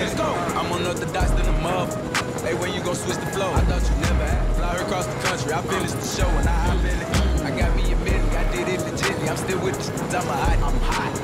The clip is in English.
Let's go. I'm unorthodox than a mother. Hey, when you gon' switch the flow? I thought you never had. Fly across the country, I finished the show and I hop in it. I got me a million, I did it legitly. I'm still with the I'm hot. I'm hot.